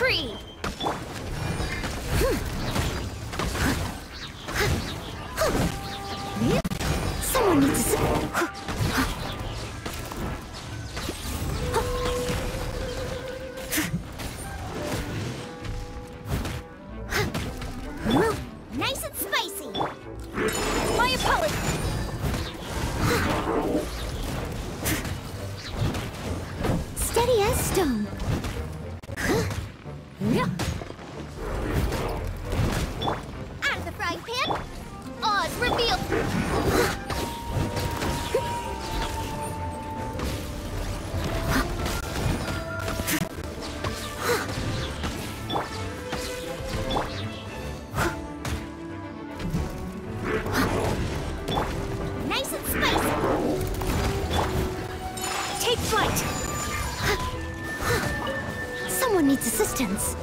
Kree! Someone needs to... Steady as stone. Someone needs assistance.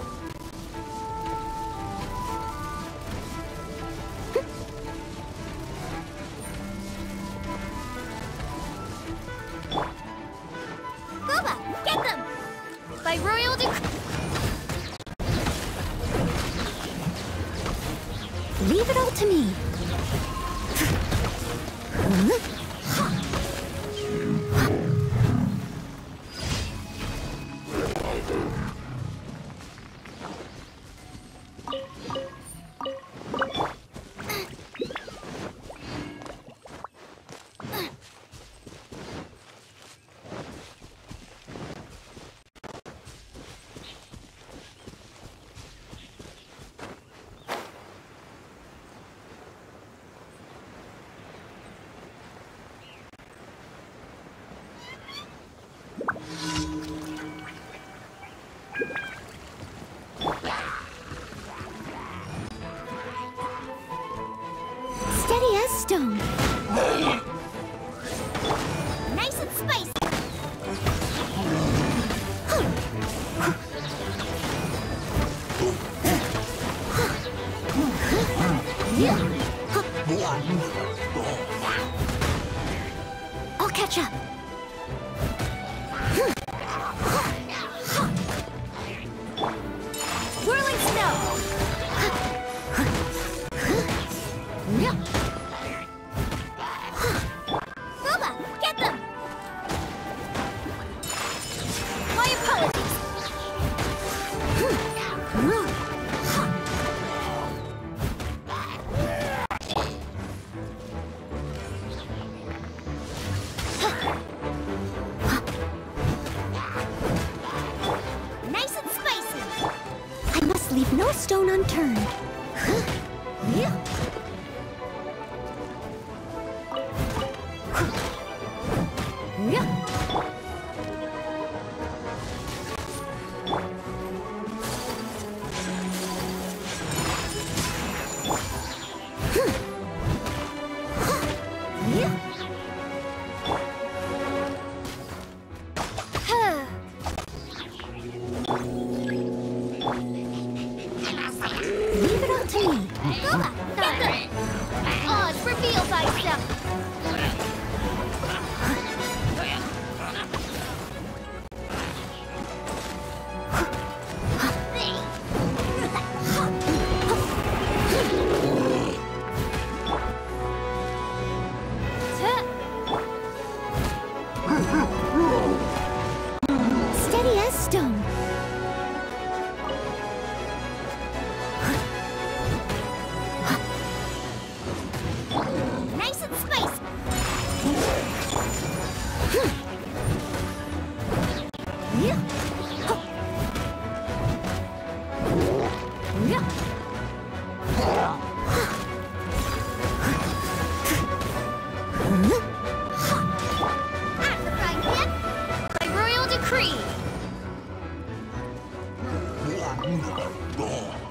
Stone. Nice and spicy. I'll catch up. Leave it all to me. Guoba, get them! Oz, reveal thyself. Leave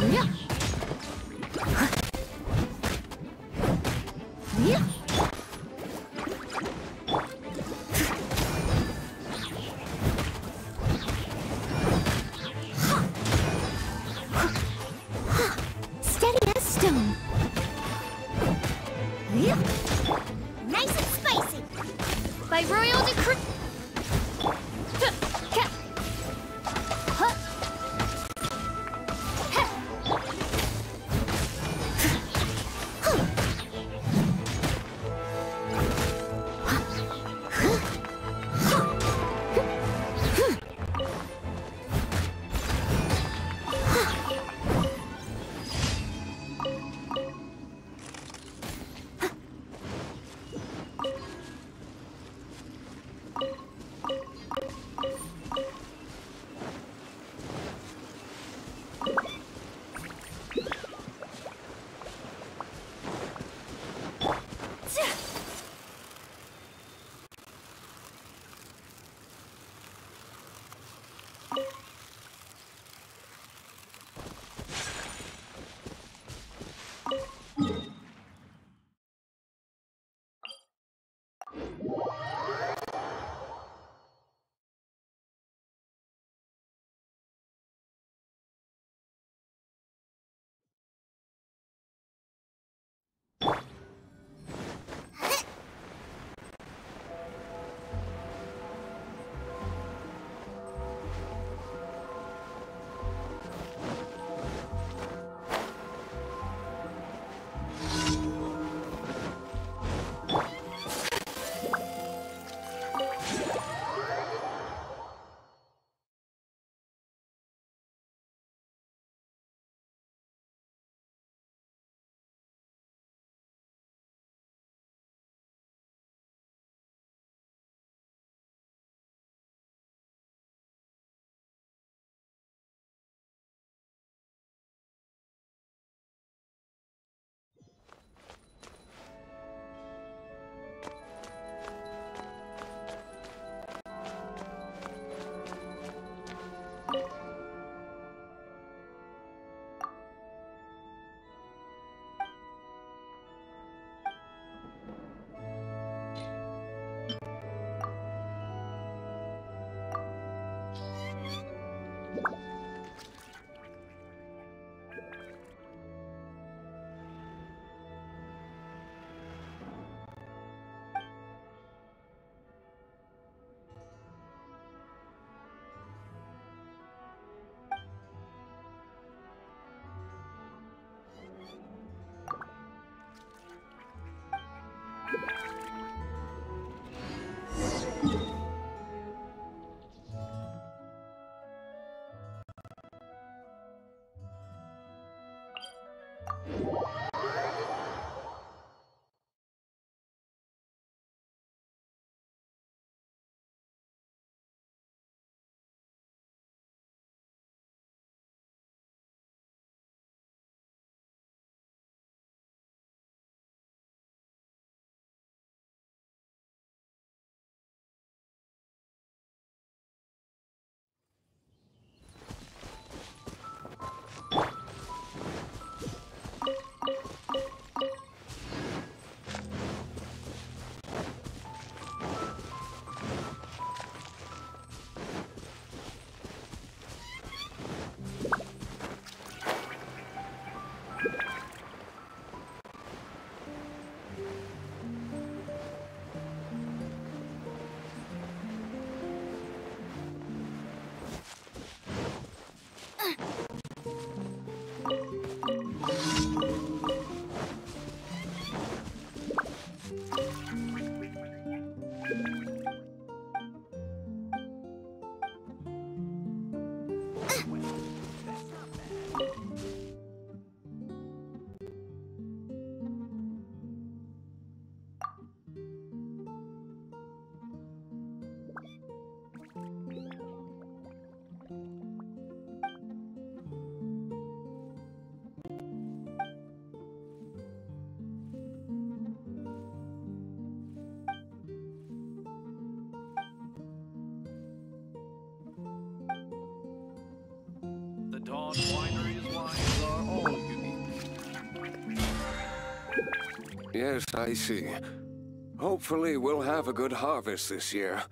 哎么样？The Dawn Winery's wines are all unique. Yes, I see. Hopefully we'll have a good harvest this year.